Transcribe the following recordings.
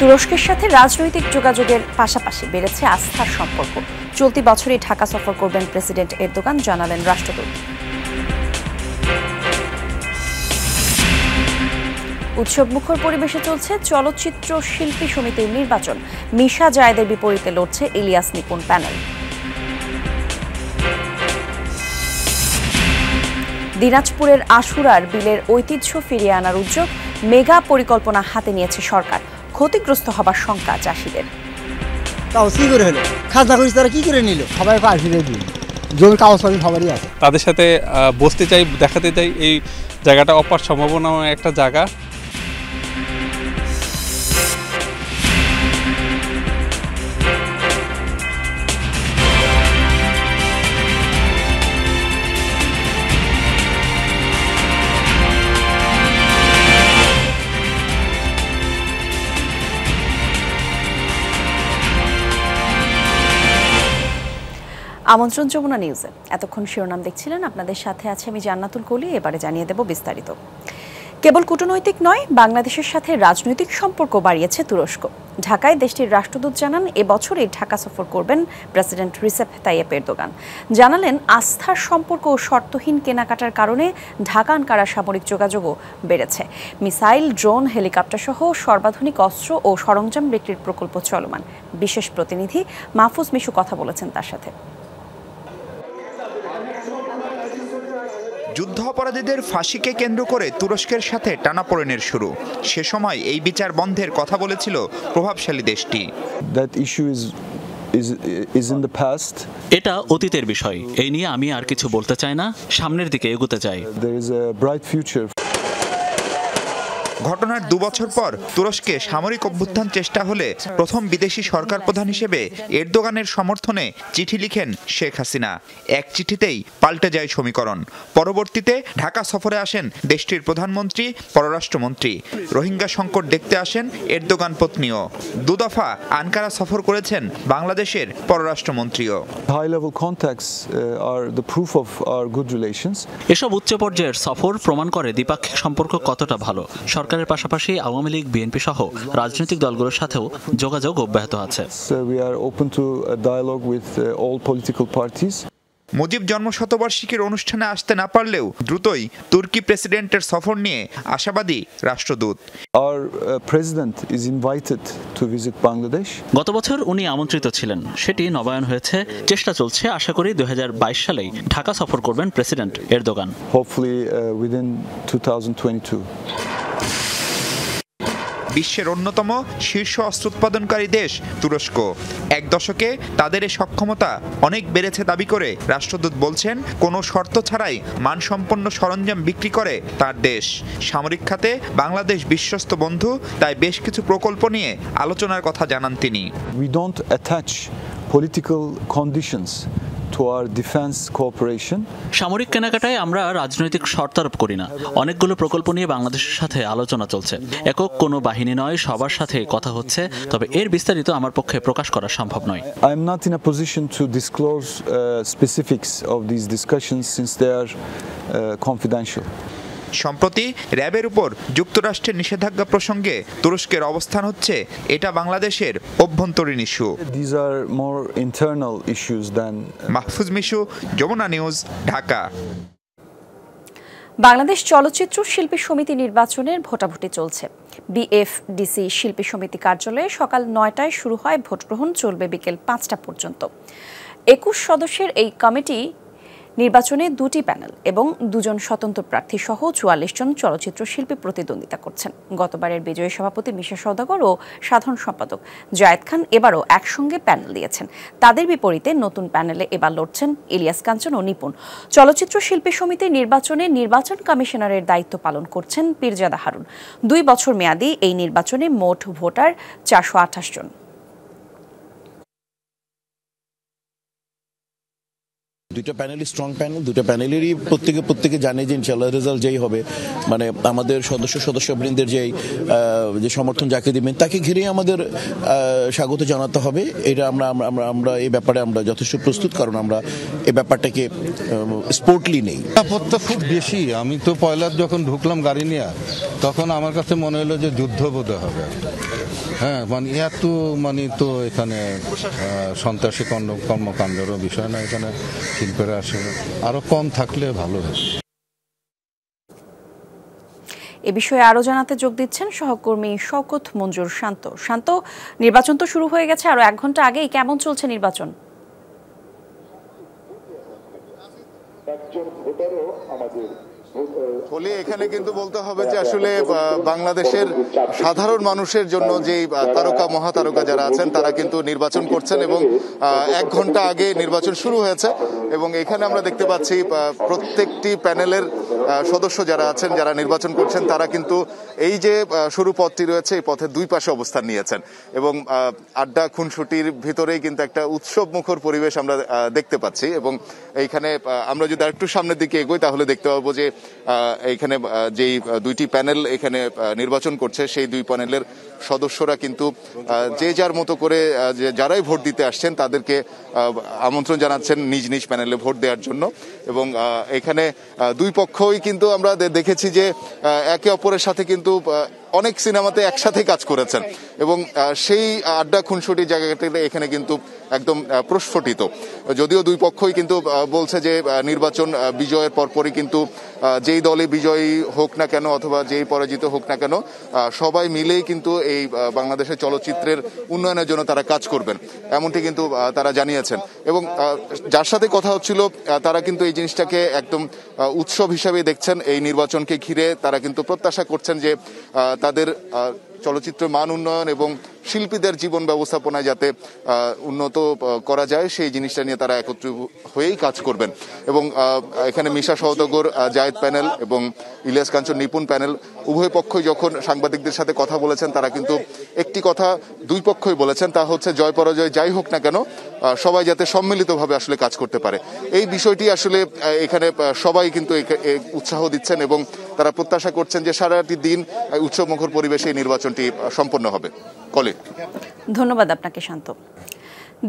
তুরস্কের সাথে রাজনৈতিক যোগাযোগের পাশাপাশি বেড়েছে আস্থার সম্পর্ক। চলতি বছরই ঢাকা সফর করবেন প্রেসিডেন্ট এরদোগান, জানালেন রাষ্ট্রদূত। উৎসব মুখর পরিবেশে চলছে চলচ্চিত্র শিল্পী সমিতির নির্বাচন। মিশা জায়েদের বিপরীতে লড়ছে ইলিয়াস নিপুণ প্যানেল। দিনাজপুরের আশুরার বিলের ঐতিহ্য ফিরিয়ে আনার উদ্যোগ মেগা পরিকল্পনা হাতে নিয়েছে সরকার। ক্ষতিগ্রস্ত হবার শঙ্কা চাষিদের। কি করে হলো? খাজনা করিস তারা কি করে নিল? সবাই পাশে দিন। সবারই আছে। তাদের সাথে বসতে চাই দেখাতে চাই এই জায়গাটা অপার সম্ভাবনা একটা জায়গা। আমন্ত্রণ যমুনা নিউজে এতক্ষণ শিরোনাম দেখছিলেন। আপনাদের সাথে আছে আমি জান্নাতুল কলি। এবারে জানিয়ে দেব বিস্তারিত। কেবল কূটনৈতিক নয়, বাংলাদেশের সাথে রাজনৈতিক সম্পর্ক বাড়িয়েছে তুরস্ক। ঢাকায় দেশটির রাষ্ট্রদূত জানান এবছরই ঢাকা সফর করবেন প্রেসিডেন্ট রিসেপ তাইয়েপ এরদোগান। জানালেন, আস্থার সম্পর্ক ও শর্তহীন কেনাকাটার কারণে ঢাকা আনকারা সামরিক যোগাযোগও বেড়েছে। মিসাইল, ড্রোন হেলিকপ্টার সহ সর্বাধুনিক অস্ত্র ও সরঞ্জাম বিক্রির প্রকল্প চলমান। বিশেষ প্রতিনিধি মাহফুজ মিশু কথা বলেছেন তার সাথে। যুদ্ধ অপরাধীদের ফাঁসিকে কেন্দ্র করে তুরস্কের সাথে টানাপোড়েনের শুরু। সে সময় এই বিচার বন্ধের কথা বলেছিল প্রভাবশালী দেশটি. এটা অতীতের বিষয়। এই নিয়ে আমি আর কিছু বলতে চাই না। সামনের দিকে এগোতে চাই ঘটনার দু বছর পর তুরস্কে সামরিক অভ্যুত্থান চেষ্টা হলে প্রথম বিদেশি সরকার প্রধান হিসেবে এরদোগানের সমর্থনে চিঠি লিখেন শেখ হাসিনা। এক চিঠিতেই পাল্টে যায় সমীকরণ। পরবর্তীতে ঢাকা সফরে আসেন দেশটির প্রধানমন্ত্রী পররাষ্ট্রমন্ত্রী। রোহিঙ্গা সংকট দেখতে আসেন এরদোগান পত্নীও। দুদফা আনকারা সফর করেছেন বাংলাদেশের পররাষ্ট্রমন্ত্রীও। Proof of our good এসব উচ্চ পর্যায়ের সফর প্রমাণ করে দ্বিপাক্ষিক সম্পর্ক কতটা ভালো? সরকারের পাশাপাশি আওয়ামী লীগ বিএনপি সহ রাজনৈতিক দলগুলোর সাথেও যোগাযোগ অব্যাহত আছে। Uh, মুজিব জন্মশতবার্ষিকীর অনুষ্ঠানে আসতে না পারলেও দ্রুতই তুর্কি প্রেসিডেন্টের সফর নিয়ে আশাবাদী রাষ্ট্রদূত। Uh, গত বছর উনি আমন্ত্রিত ছিলেন। সেটি নবায়ন হয়েছে। চেষ্টা চলছে। আশা করি দুই সালেই ঢাকা সফর করবেন প্রেসিডেন্ট এরদোগান। Uh, within 2022 বিশ্বের অন্যতম শীর্ষ অস্ত্র উৎপাদনকারী দেশ তুরস্ক। এক দশকে তাদের এই সক্ষমতা অনেক বেড়েছে দাবি করে রাষ্ট্রদূত বলছেন, কোনো শর্ত ছাড়াই মানসম্পন্ন সরঞ্জাম বিক্রি করে তার দেশ। সামরিক খাতে বাংলাদেশ বিশ্বস্ত বন্ধু, তাই বেশ কিছু প্রকল্প নিয়ে আলোচনার কথা জানান তিনি। We don't attach political সামরিক কেনাকাটায় আমরা রাজনৈতিক শর্ত আরোপ করি না। অনেকগুলো প্রকল্প নিয়ে বাংলাদেশের সাথে আলোচনা চলছে। একক কোনো বাহিনী নয় সবার সাথে কথা হচ্ছে তবে এর বিস্তারিত আমার পক্ষে প্রকাশ করা সম্ভব নয়। সম্প্রতি র্যাবের উপর যুক্তরাষ্ট্রের নিষেধাজ্ঞা প্রসঙ্গে তুরস্কের অবস্থান হচ্ছে এটা বাংলাদেশের অভ্যন্তরীণ issue. Than Mahfuz Mishu Jamuna News Dhaka. Bangladesh চলচ্চিত্র শিল্পী সমিতি নির্বাচনের ভোটাভুটি চলছে। বিএফডিসি শিল্পী সমিতি কার্যালয়ে সকাল নয়টায় শুরু হয় ভোট গ্রহণ চলবে বিকেল পাঁচটা পর্যন্ত। একুশ সদস্যের এই কমিটি নির্বাচনে দুটি প্যানেল এবং দুজন স্বতন্ত্র প্রার্থী সহ চুয়াল্লিশ জন চলচ্চিত্র শিল্পী প্রতিদ্বন্দ্বিতা করছেন। গতবারের বিজয়ী সভাপতি মিশা সওদাগর ও সাধারণ সম্পাদক জায়েদ খান এবারও একসঙ্গে প্যানেল দিয়েছেন। তাদের বিপরীতে নতুন প্যানেলে এবার লড়ছেন ইলিয়াস কাঞ্চন ও নিপুণ। চলচ্চিত্র শিল্পী সমিতির নির্বাচনে নির্বাচন কমিশনারের দায়িত্ব পালন করছেন পীরজাদা হারুন। দুই বছর মেয়াদী এই নির্বাচনে মোট ভোটার চারশো আঠাশ জন। দুইটা প্যানেলই স্ট্রং প্যানেল দুটো প্যানেলেরই প্রত্যেকে প্রত্যেকে জানে যে ইনশাল্লাহ রেজাল্ট যেই হবে। মানে আমাদের সদস্য সদস্য সদস্যবৃন্দের যেই যে সমর্থন যাকে দিবেন, তাকে ঘিরেই আমাদের স্বাগত জানাতে হবে। এটা আমরা আমরা আমরা এই ব্যাপারে আমরা যথেষ্ট প্রস্তুত, কারণ আমরা এই ব্যাপারটাকে স্পোর্টলি নেই। নিরাপত্তা খুব বেশি। আমি তো পয়লার যখন ঢুকলাম গাড়ি নিয়ে, তখন আমার কাছে মনে হলো যে যুদ্ধ বোধ হবে। হ্যাঁ মানে এত মানে তো এখানে সন্ত্রাসী কর্ম- কর্মকাণ্ডেরও বিষয় না এখানে। শিল্পেরা আসে আরও কম থাকলে ভালো হয়। এ বিষয়ে আরও জানাতে যোগ দিচ্ছেন সহকর্মী শকত মঞ্জুর শান্ত। শান্ত নির্বাচন তো শুরু হয়ে গেছে আরও এক ঘণ্টা আগেই কেমন চলছে নির্বাচন? ফলে এখানে কিন্তু বলতে হবে যে আসলে বাংলাদেশের সাধারণ মানুষের জন্য যে তারকা, মহাতারকা যারা আছেন, তারা কিন্তু নির্বাচন করছেন এবং এক ঘণ্টা আগে নির্বাচন শুরু হয়েছে এবং এখানে আমরা দেখতে পাচ্ছি প্রত্যেকটি প্যানেলের সদস্য যারা আছেন, যারা নির্বাচন করছেন, তারা কিন্তু এই যে সরু পথটি রয়েছে, এই পথের দুই পাশে অবস্থান নিয়েছেন। এবং আড্ডা খুনসুটির ভিতরেই কিন্তু একটা উৎসব মুখর পরিবেশ আমরা দেখতে পাচ্ছি। এবং এইখানে আমরা যদি আরেকটু সামনের দিকে এগোই, তাহলে দেখতে পাবো যে এইখানে যেই দুইটি প্যানেল এখানে নির্বাচন করছে, সেই দুই প্যানেলের সদস্যরা কিন্তু যে যার মতো করে যারাই ভোট দিতে আসছেন, তাদেরকে আমন্ত্রণ জানাচ্ছেন নিজ নিজ প্যানেলে ভোট দেওয়ার জন্য। এবং এখানে দুই পক্ষই কিন্তু আমরা দেখেছি যে একে অপরের সাথে কিন্তু অনেক সিনেমাতে একসাথে কাজ করেছেন। এবং সেই আড্ডা খুনসুটি জায়গাটাতে এখানে কিন্তু একদম প্রস্ফুটিত। যদিও দুই পক্ষই কিন্তু বলছে যে নির্বাচন বিজয়ের পরপরই কিন্তু যেই দলে বিজয়ী হোক না কেন অথবা যেই পরাজিত হোক না কেন সবাই মিলেই কিন্তু এই বাংলাদেশের চলচ্চিত্রের উন্নয়নের জন্য তারা কাজ করবেন। এমনটি কিন্তু তারা জানিয়েছেন। এবং যার সাথে কথা হচ্ছিল তারা কিন্তু এই জিনিসটাকে একদম উৎসব হিসাবে দেখছেন। এই নির্বাচনকে ঘিরে তারা কিন্তু প্রত্যাশা করছেন যে তাদের চলচ্চিত্রের মান উন্নয়ন এবং শিল্পীদের জীবন ব্যবস্থাপনায় যাতে উন্নত করা যায়, সেই জিনিসটা নিয়ে তারা একত্রিত হয়েই কাজ করবেন। এবং এখানে মিশা সহদগর জায়দ প্যানেল এবং ইলিয়াস কাঞ্চন নিপুণ প্যানেল, উভয় পক্ষই যখন সাংবাদিকদের সাথে কথা বলেছেন, তারা কিন্তু একটি কথা দুই পক্ষই বলেছেন, তা হচ্ছে জয় পরাজয় যাই হোক না কেন সবাই যাতে সম্মিলিতভাবে আসলে কাজ করতে পারে। এই বিষয়টি আসলে এখানে সবাই কিন্তু উৎসাহ দিচ্ছেন এবং তারা প্রত্যাশা করছেন যে সারাটি দিন উৎসবমুখর পরিবেশে নির্বাচনটি সম্পন্ন হবে। কলে ধন্যবাদ আপনাকে, শান্ত।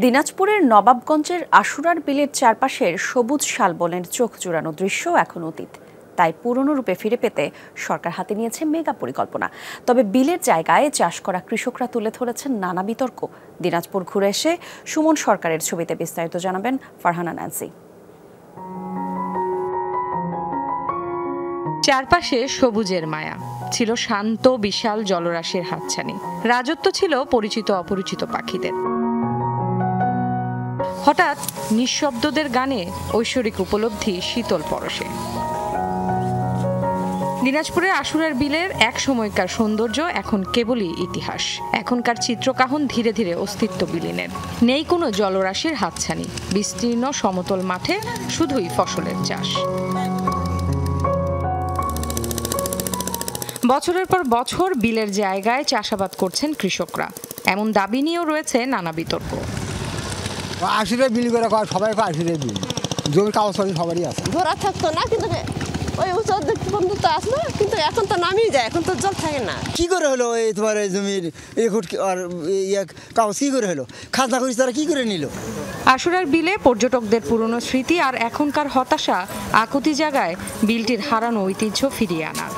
দিনাজপুরের নবাবগঞ্জের আশুরার বিলের চারপাশের সবুজ শালবনের চোখ জোড়ানো দৃশ্য এখন অতীত। তাই পুরনো রূপে ফিরে পেতে সরকার হাতে নিয়েছে মেগা পরিকল্পনা। তবে বিলের জায়গায় চাষ করা কৃষকরা তুলে ধরেছেন নানা বিতর্ক। দিনাজপুর ঘুরে এসে সুমন সরকারের ছবিতে বিস্তারিত জানাবেন ফারহানা ন্যান্সি। চারপাশে সবুজের মায়া। ছিল শান্ত, বিশাল জলরাশির হাতছানি। রাজত্ব ছিল পরিচিত, অপরিচিত পাখিদের। হঠাৎ নিঃশব্দদের গানে ঐশ্বরিক উপলব্ধি শীতল পরশে। দিনাজপুরের আশুরার বিলের এক সময়কার সৌন্দর্য এখন কেবলই ইতিহাস। এখনকার চিত্রকাহন ধীরে ধীরে অস্তিত্ব বিলীনের। নেই কোনো জলরাশির হাতছানি। বিস্তীর্ণ সমতল মাঠে শুধুই ফসলের চাষ। বছরের পর বছর বিলের জায়গায় চাষাবাদ করছেন কৃষকরা। এমন দাবি নিয়েও রয়েছে নানা বিতর্ক। আশিরে বিল করে কয় সবাই আশিরে বিল। জমি কাগজ সবারই আছে। ধরা থাকতো না কিন্তু ওই উঁচু অর্ধেক পর্যন্ত আসলো কিন্তু এখন তো নামিয়ে যায় এখন তো জল থাকে না। কি করে হলো এই তোমার এই জমির রেকর্ড আর ইয়ে কাগজ কি করে হলো? খাজনা করিস তারা কি করে নিল? আশুরার বিলে পর্যটকদের পুরনো স্মৃতি আর এখনকার হতাশা আকুতি জায়গায় বিলটির হারানো ঐতিহ্য ফিরিয়ে আনার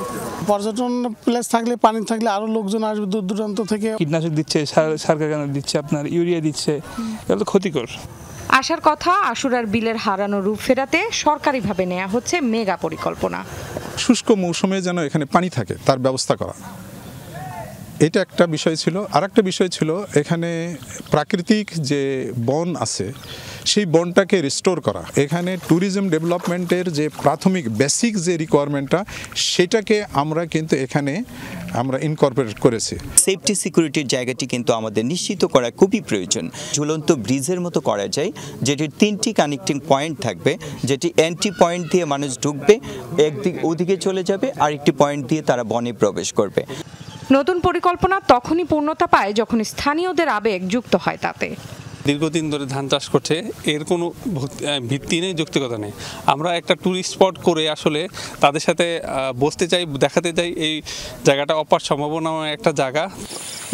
পর্যটন প্লেস থাকলে পানি থাকলে আরও লোকজন আসবে দূর দূরান্ত থেকে। কীটনাশক দিচ্ছে সার সার কারখানা দিচ্ছে আপনার ইউরিয়া দিচ্ছে এগুলো তো ক্ষতিকর। আসার কথা আশুরার বিলের হারানো রূপ ফেরাতে সরকারিভাবে নেওয়া হচ্ছে মেগা পরিকল্পনা। শুষ্ক মৌসুমে যেন এখানে পানি থাকে, তার ব্যবস্থা করা। এটা একটা বিষয় ছিল। আর একটা বিষয় ছিল, এখানে প্রাকৃতিক যে বন আছে, সেই বনটাকে রিস্টোর করা। এখানে ট্যুরিজম ডেভেলপমেন্টের যে প্রাথমিক বেসিক যে রিকোয়ারমেন্টটা সেটাকে আমরা কিন্তু এখানে আমরা ইনকর্পোরেট করেছি। সেফটি সিকিউরিটির জায়গাটি কিন্তু আমাদের নিশ্চিত করা খুবই প্রয়োজন। ঝুলন্ত ব্রিজের মতো করা যায়, যেটির তিনটি কানেক্টিং পয়েন্ট থাকবে, যেটি এন্ট্রি পয়েন্ট দিয়ে মানুষ ঢুকবে, একদিক ওদিকে চলে যাবে, আরেকটি পয়েন্ট দিয়ে তারা বনে প্রবেশ করবে। নতুন পরিকল্পনা তখনই পূর্ণতা পায় যখন স্থানীয়দের আবেগ যুক্ত হয় তাতে। দীর্ঘদিন ধরে ধান চাষ করছে এর কোনো ভূত- ভিত্তি নেই যৌক্তিকতা নেই। আমরা একটা ট্যুরিস্ট স্পট করে আসলে তাদের সাথে বসতে চাই দেখাতে চাই এই জায়গাটা অপার সম্ভাবনা একটা জায়গা।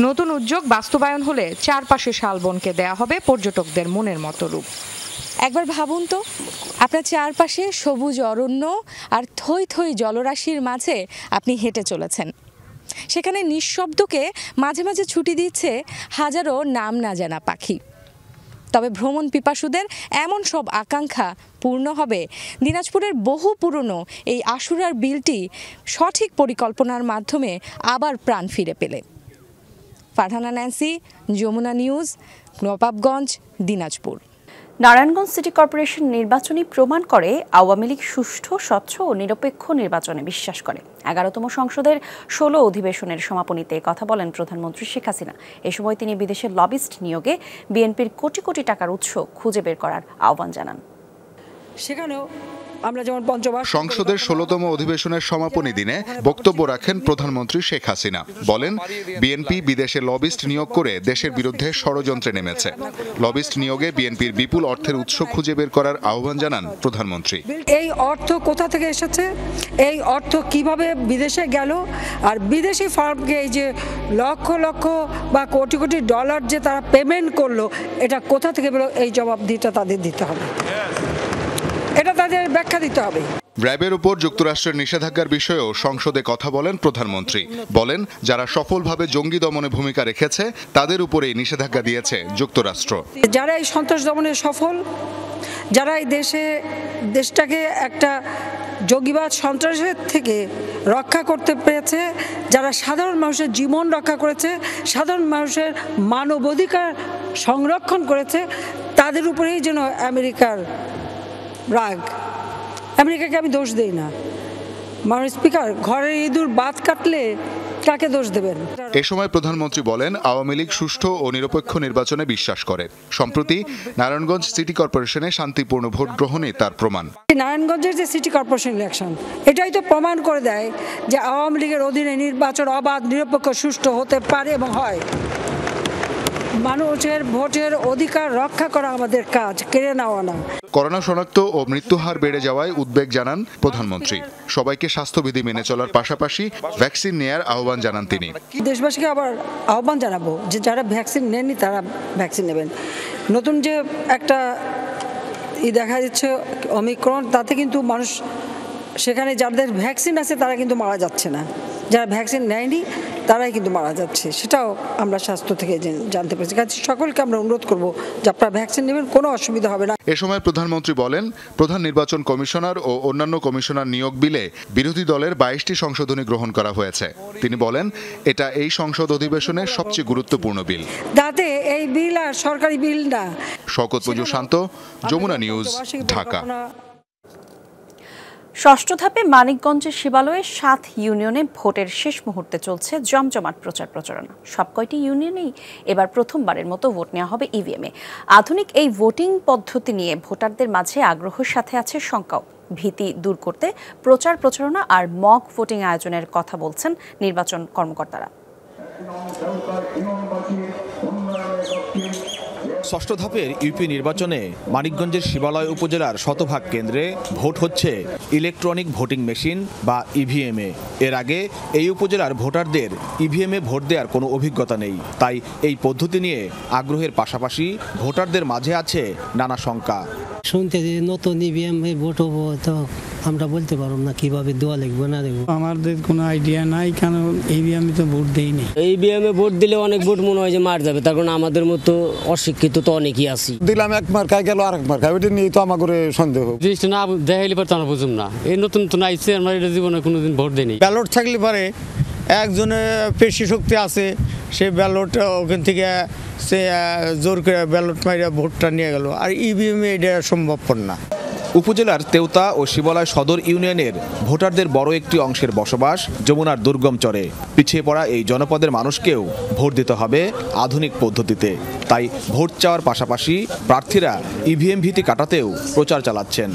নতুন উদ্যোগ বাস্তবায়ন হলে চারপাশে শালবনকে দেয়া হবে পর্যটকদের মনের মতো রূপ। একবার ভাবুন তো আপনার চারপাশে সবুজ অরণ্য আর থই থই জলরাশির মাঝে আপনি হেঁটে চলেছেন। সেখানে নিঃশব্দকে মাঝে মাঝে ছুটি দিচ্ছে হাজারো নাম না জানা পাখি। তবে ভ্রমণ পিপাসুদের এমন সব আকাঙ্ক্ষা পূর্ণ হবে। দিনাজপুরের বহু পুরনো এই আশুরার বিলটি সঠিক পরিকল্পনার মাধ্যমে আবার প্রাণ ফিরে পেলে। Farhana Nancy, Jamuna News, Nawabganj, Dinajpur. Narayanganj City Corporation নির্বাচনী প্রমাণ করে আওয়ামী লীগ সুষ্ঠু, স্বচ্ছ ও নিরপেক্ষ নির্বাচনে বিশ্বাস করে। এগারোতম সংসদের ষোলো অধিবেশনের সমাপনীতে কথা বলেন প্রধানমন্ত্রী শেখ হাসিনা। এ সময় তিনি বিদেশের লবিস্ট নিয়োগে বিএনপির কোটি কোটি টাকার উৎস খুঁজে বের করার আহ্বান জানান। সেখানেও আমরা যেমন সংসদের ষোলতম অধিবেশনের সমাপনী দিনে বক্তব্য রাখেন প্রধানমন্ত্রী শেখ হাসিনা। বলেন বিএনপি বিদেশে লবিস্ট নিয়োগ করে দেশের বিরুদ্ধে ষড়যন্ত্রে নেমেছে। লবিস্ট নিয়োগে বিএনপির বিপুল অর্থের উৎস খুঁজে বের করার আহ্বান জানান প্রধানমন্ত্রী। এই অর্থ কোথা থেকে এসেছে? এই অর্থ কীভাবে বিদেশে গেল? আর বিদেশি ফার্মকে এই যে লক্ষ লক্ষ বা কোটি কোটি ডলার যে তারা পেমেন্ট করল এটা কোথা থেকে বেরো এই জবাবদিহিটা তাদের দিতে হবে। এটা তাদের ব্যাখ্যা দিতে হবে। র্যাবের উপর যুক্তরাষ্ট্রের নিষেধাজ্ঞার বিষয়েও সংসদে কথা বলেন প্রধানমন্ত্রী। বলেন যারা সফলভাবে জঙ্গি দমনে ভূমিকা রেখেছে তাদের উপরেই নিষেধাজ্ঞা দিয়েছে যুক্তরাষ্ট্র। যারা এই সন্ত্রাস দমনে সফল যারা এই দেশে দেশটাকে একটা জঙ্গিবাদ সন্ত্রাসের থেকে রক্ষা করতে পেরেছে যারা সাধারণ মানুষের জীবন রক্ষা করেছে সাধারণ মানুষের মানবাধিকার সংরক্ষণ করেছে তাদের উপরেই যেন আমেরিকার রাগ। আমেরিকাকে আমি দোষ দেই না। মানুষ স্পিকার ঘরের ইঁদুর বাদ কাটলে কাকে দোষ দেবেন? এ সময় প্রধানমন্ত্রী বলেন আওয়ামী লীগ সুষ্ঠু ও নিরপেক্ষ নির্বাচনে বিশ্বাস করে। সম্প্রতি নারায়ণগঞ্জ সিটি কর্পোরেশনে শান্তিপূর্ণ ভোট গ্রহণে তার প্রমাণ। নারায়ণগঞ্জের যে সিটি কর্পোরেশন ইলেকশন এটাই তো প্রমাণ করে দেয় যে আওয়ামী লীগের অধীনে নির্বাচন অবাধ নিরপেক্ষ সুষ্ঠু হতে পারে এবং হয়। মানুষের ভোটের অধিকার রক্ষা করা আমাদের কাজ কেড়ে নেওয়া না। করোনা শনাক্ত ও মৃত্যুহার বেড়ে যাওয়ায় উদ্বেগ জানান প্রধানমন্ত্রী। সবাইকে স্বাস্থ্যবিধি মেনে চলার পাশাপাশি ভ্যাকসিন নেয়ার আহ্বান জানান তিনি। দেশবাসীকে আবার আহ্বান জানাব যে যারা ভ্যাকসিন নেননি তারা ভ্যাকসিন নেবেন। নতুন যে একটা ই দেখা যাচ্ছে অমিক্রণ তাতে কিন্তু মানুষ সেখানে যাদের ভ্যাকসিন আছে তারা কিন্তু মারা যাচ্ছে না। যারা ভ্যাকসিন নেয়নি তারাই কিন্তু মারা যাচ্ছে সেটাও আমরা স্বাস্থ্য থেকে জানতে পেরেছি। কাজে সকলকে আমরা অনুরোধ করব যে আপনারা ভ্যাকসিন নেবেন কোনো অসুবিধা হবে না। এ সময় প্রধানমন্ত্রী বলেন প্রধান নির্বাচন কমিশনার ও অন্যান্য কমিশনার নিয়োগ বিলে বিরোধী দলের বাইশটি সংশোধনী গ্রহণ করা হয়েছে। তিনি বলেন এটা এই সংসদ অধিবেশনের সবচেয়ে গুরুত্বপূর্ণ বিল। তাতে এই বিল আর সরকারি বিল না। শওকত পুজো শান্ত যমুনা নিউজ ঢাকা। ষষ্ঠ ধাপে মানিকগঞ্জের শিবালয়ে সাত ইউনিয়নে ভোটের শেষ মুহূর্তে চলছে জমজমাট প্রচার প্রচারণা। সব কয়টি ইউনিয়নেই এবার প্রথমবারের মতো ভোট নেওয়া হবে ইভিএমে আধুনিক এই ভোটিং পদ্ধতি নিয়ে ভোটারদের মাঝে আগ্রহের সাথে আছে শঙ্কাও। ভীতি দূর করতে প্রচার প্রচারণা আর মক ভোটিং আয়োজনের কথা বলছেন নির্বাচন কর্মকর্তারা। ষষ্ঠ ধাপের ইউপি নির্বাচনে মানিকগঞ্জের শিবালয় উপজেলার শতভাগ কেন্দ্রে ভোট হচ্ছে ইলেকট্রনিক ভোটিং মেশিন বা ইভিএমে। এর আগে এই উপজেলার ভোটারদের ইভিএমে ভোট দেওয়ার কোনো অভিজ্ঞতা নেই। তাই এই পদ্ধতি নিয়ে আগ্রহের পাশাপাশি ভোটারদের মাঝে আছে নানা শঙ্কা। শুনতে নতুন ইভিএম ভোট হব তো আমরা বলতে পারব না কীভাবে দোয়া লিখব না লিখব। আমাদের কোনো আইডিয়া নাই কারণ এই তো ভোট দেইনি এই বিএমে ভোট দিলে অনেক ভোট মনে হয় যে মার যাবে তার কারণ আমাদের মতো অশিক্ষিত তো অনেকই আছি। দিলাম এক মার্কা গেল আরেক মার্কা ওইটা নিয়ে তো আমার করে সন্দেহ। জিনিসটা না দেখাইলে পরে তো আমরা বুঝুম না। এই নতুন নতুন আইসে আমরা এটা জীবনে কোনোদিন ভোট দেয়নি ব্যালট থাকলে পরে একজনের পেশি শক্তি আছে সে ব্যালট ওখান থেকে সে আহ, জোর করে ব্যালট মারিয়া ভোটটা নিয়ে গেল। আর ইভিএমে এটা সম্ভবপর না। উপজেলার তেওতা ও শিবলায় সদর ইউনিয়নের ভোটারদের বড় একটি অংশের বসবাস যমুনার দুর্গম চরে। পিছিয়ে পড়া এই জনপদের মানুষকেও ভোট দিতে হবে আধুনিক পদ্ধতিতে। তাই ভোট চাওয়ার পাশাপাশি প্রার্থীরা ইভিএম ভীতি কাটাতেও প্রচার চালাচ্ছেন।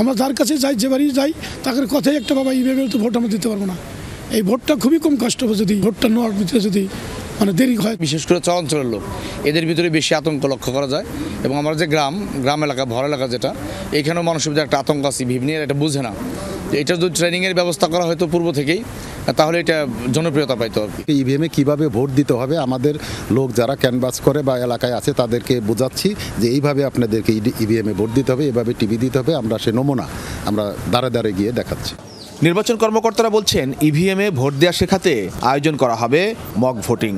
আমরা যার কাছে যাই, যে বাড়ি যাই, তাদের কথাই একটা বাবা ইভেবে তো ভোট আমরা দিতে পারব না। এই ভোটটা খুবই কম কষ্ট হবে যদি ভোটটা নেওয়ার যদি মানে দেরি হয়। বিশেষ করে চরাঞ্চলের লোক। এদের ভিতরে বেশি আতঙ্ক লক্ষ্য করা যায় এবং আমরা যে গ্রাম গ্রাম এলাকা ভর এলাকা যেটা এখানেও মানুষের ভিতরে একটা আতঙ্ক আছে ভিভ নিয়ে এটা বুঝে না। তো এটা যদি ট্রেনিংয়ের ব্যবস্থা করা হয়তো পূর্ব থেকেই তাহলে এটা জনপ্রিয়তা পাইতো কি। ইভিএমে কীভাবে ভোট দিতে হবে? আমাদের লোক যারা ক্যানভাস করে বা এলাকায় আছে তাদেরকে বোঝাচ্ছি যে এইভাবে আপনাদেরকে ইভিএমে ভোট দিতে হবে এভাবে টিভি দিতে হবে। আমরা সে নমুনা আমরা দাঁড়ে দাঁড়ে গিয়ে দেখাচ্ছি। নির্বাচন কর্মকর্তারা বলছেন ইভিএমে ভোট দেওয়া শেখাতে আয়োজন করা হবে মক ভোটিং।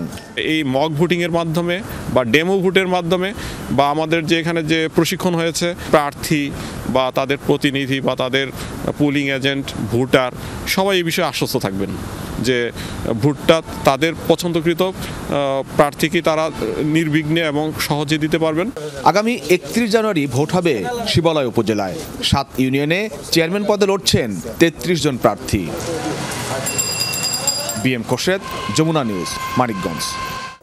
এই মক ভোটিংয়ের মাধ্যমে বা ডেমো ভোটের মাধ্যমে বা আমাদের যে এখানে যে প্রশিক্ষণ হয়েছে, প্রার্থী বা তাদের প্রতিনিধি বা তাদের পুলিং এজেন্ট, ভোটার, সবাই এই বিষয়ে আশ্বস্ত থাকবেন। যে ভোটটা তাদের পছন্দকৃত প্রার্থীকে তারা নির্বিঘ্নে এবং সহজে দিতে পারবেন? আগামী একত্রিশ জানুয়ারি ভোট হবে শিবালয় উপজেলায়। সাত ইউনিয়নে চেয়ারম্যান পদে লড়ছেন তেত্রিশ জন প্রার্থী। BM Khorshed, Jamuna News, Manikganj.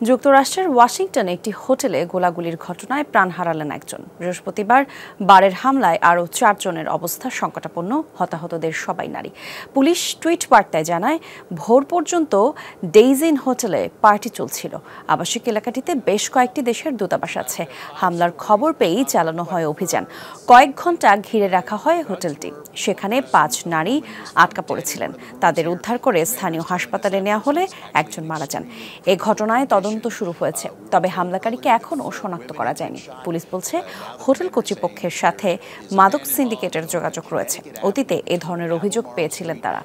যুক্তরাষ্ট্রের ওয়াশিংটনে একটি হোটেলে গোলাগুলির ঘটনায় প্রাণ হারালেন একজন। বৃহস্পতিবার বারের হামলায় আরও চারজনের অবস্থা সংকটাপন্ন, হতাহতদের সবাই নারী। পুলিশ টুইট বার্তায় জানায়, ভোর পর্যন্ত ডেইজিন হোটেলে পার্টি চলছিল। আবাসিক এলাকাটিতে বেশ কয়েকটি দেশের দূতাবাস আছে। হামলার খবর পেয়েই চালানো হয় অভিযান। কয়েক ঘণ্টা ঘিরে রাখা হয় হোটেলটি। সেখানে পাঁচ নারী আটকা পড়েছিলেন। তাদের উদ্ধার করে স্থানীয় হাসপাতালে নেওয়া হলে একজন মারা যান। এ ঘটনায় তদন্ত শুরু হয়েছে, তবে হামলাকারীকে এখনও শনাক্ত করা যায়নি। পুলিশ বলছে, হোটেল কর্তৃপক্ষের সাথে মাদক সিন্ডিকেটের যোগাযোগ রয়েছে। অতীতে এ ধরনের অভিযোগ পেয়েছিলেন তারা।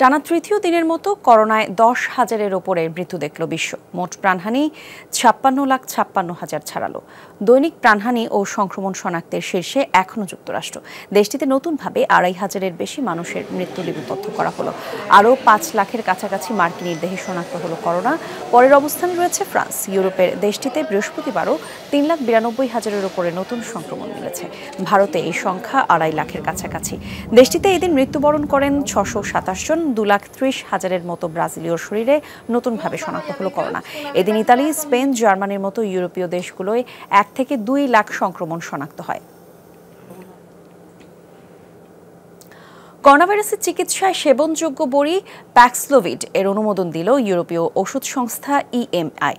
টানা তৃতীয় দিনের মতো করোনায় দশ হাজারের ওপরে মৃত্যু দেখল বিশ্ব। মোট প্রাণহানি ছাপ্পান্ন লাখ ছাপ্পান্ন হাজার ছাড়ালো। দৈনিক প্রাণহানি ও সংক্রমণ শনাক্তের শীর্ষে এখনও যুক্তরাষ্ট্র। দেশটিতে নতুনভাবে আড়াই হাজারের বেশি মানুষের মৃত্যু লিপিবদ্ধ করা হলো। আরও পাঁচ লাখের কাছাকাছি মার্কিনীর দেহে শনাক্ত হলো করোনা। পরের অবস্থানে রয়েছে ফ্রান্স। ইউরোপের দেশটিতে বৃহস্পতিবারও তিন লাখ বিরানব্বই হাজারের ওপরে নতুন সংক্রমণ মিলেছে। ভারতে এই সংখ্যা আড়াই লাখের কাছাকাছি। দেশটিতে এদিন মৃত্যুবরণ করেন ছশো সাতাশ জন দু লাখ ত্রিশ হাজারের মতো ব্রাজিলীয় শরীরে নতুনভাবে শনাক্ত হলো করোনা। এদিন ইতালি, স্পেন, জার্মানির মতো ইউরোপীয় দেশগুলোয় এক থেকে দুই লাখ সংক্রমণ শনাক্ত হয়। করোনাভাইরাসের চিকিৎসায় সেবনযোগ্য বড়ি প্যাক্সলোভিড এর অনুমোদন দিল ইউরোপীয় ওষুধ সংস্থা ইএমআই।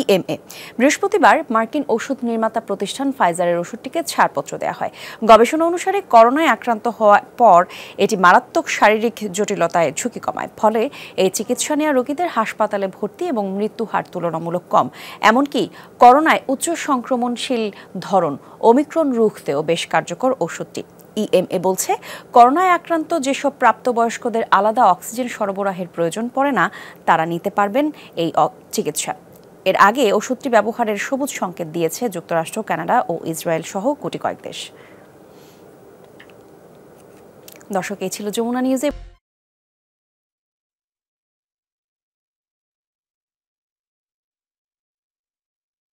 ইএমএ। বৃহস্পতিবার মার্কিন ওষুধ নির্মাতা প্রতিষ্ঠান ফাইজারের ওষুধটিকে ছাড়পত্র দেওয়া হয়। গবেষণা অনুসারে করোনায় আক্রান্ত হওয়ার পর এটি মারাত্মক শারীরিক জটিলতায় ঝুঁকি কমায়। ফলে এই চিকিৎসা নেওয়া রোগীদের হাসপাতালে ভর্তি এবং মৃত্যু হার তুলনামূলক কম। এমনকি করোনায় উচ্চ সংক্রমণশীল ধরন ওমিক্রন রুখতেও বেশ কার্যকর ওষুধটি। ইএমএ বলছে, করোনায় আক্রান্ত যেসব প্রাপ্তবয়স্কদের আলাদা অক্সিজেন সরবরাহের প্রয়োজন পড়ে না, তারা নিতে পারবেন এই চিকিৎসা। এর আগে ওষুধটি ব্যবহারের সবুজ সংকেত দিয়েছে যুক্তরাষ্ট্র, কানাডা ও ইসরায়েল সহ কোটি কয়েক দেশ। দর্শক, এই ছিল যমুনা নিউজে।